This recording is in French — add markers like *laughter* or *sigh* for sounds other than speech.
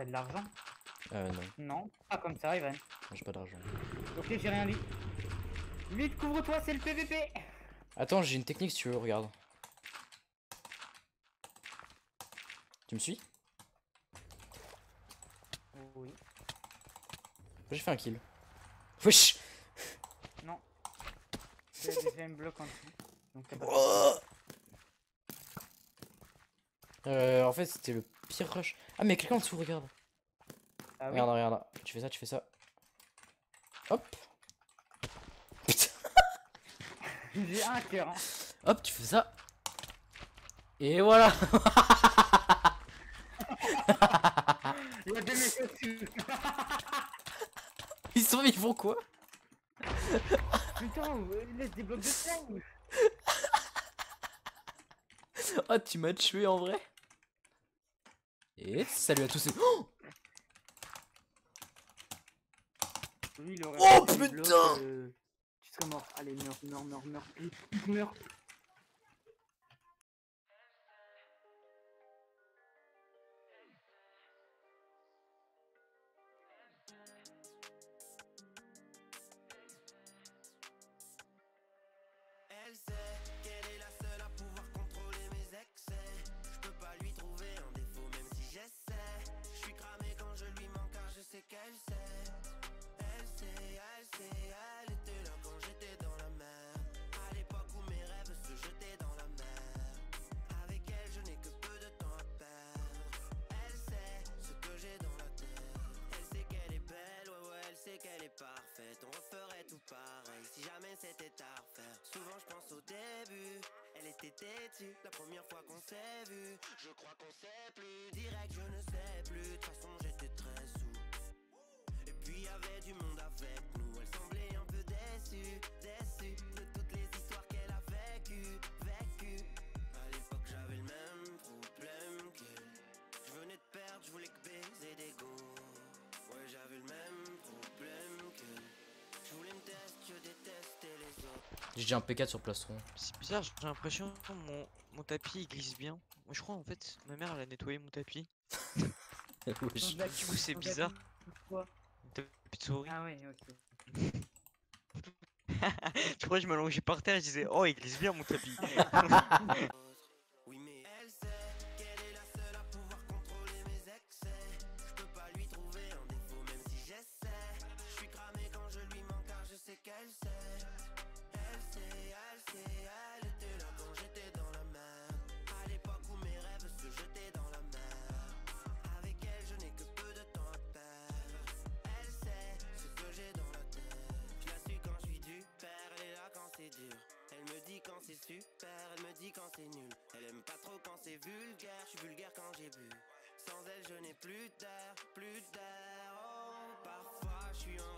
T'as de l'argent Euh, non, Non. Pas comme ça, Ivan. j'ai pas d'argent. Ok, j'ai rien dit. Vite, couvre-toi, c'est le PVP Attends, j'ai une technique si tu veux, regarde. Tu me suis? Oui. J'ai fait un kill? Wesh Non. *laughs* J'ai une bloc en dessous. Donc pas- Oh Euh, en fait, c'était le pire rush. Ah, mais quelqu'un en dessous, regarde. Ah oui. Regarde, regarde. Tu fais ça, tu fais ça. Hop. Putain. J'ai un cœur. hein. Hop, tu fais ça. Et voilà. Il y a deux mecs au-dessus. *laughs* Ils sont ils font quoi? Putain, laisse des blocs de flame. *laughs* Oh, tu m'as tué en vrai. Et salut à tous. et- Oh Oh, putain euh, Tu serais mort. Allez, meurs, meurs, meurs, meurs. Meurs. Est parfaite. On referait tout pareil si jamais c'était à refaire. Souvent je pense au début, elle était têtue la première fois qu'on s'est vu. Je crois qu'on sait plus, direct je ne sais plus. De façon J'ai un P4 sur plastron. C'est bizarre, j'ai l'impression que mon, mon tapis il glisse bien. Moi je crois en fait, ma mère elle a nettoyé mon tapis. *laughs* Wesh. Du coup c'est bizarre. Quoi? Tapis de souris. Ah ouais, ok. Je crois que je m'allongeais par terre et je disais oh il glisse bien mon tapis. *laughs* *laughs* Elle me dit quand c'est super, elle me dit quand c'est nul. Elle aime pas trop quand c'est vulgaire, je suis vulgaire quand j'ai bu. Sans elle, je n'ai plus d'air, plus d'air. Oh, parfois je suis en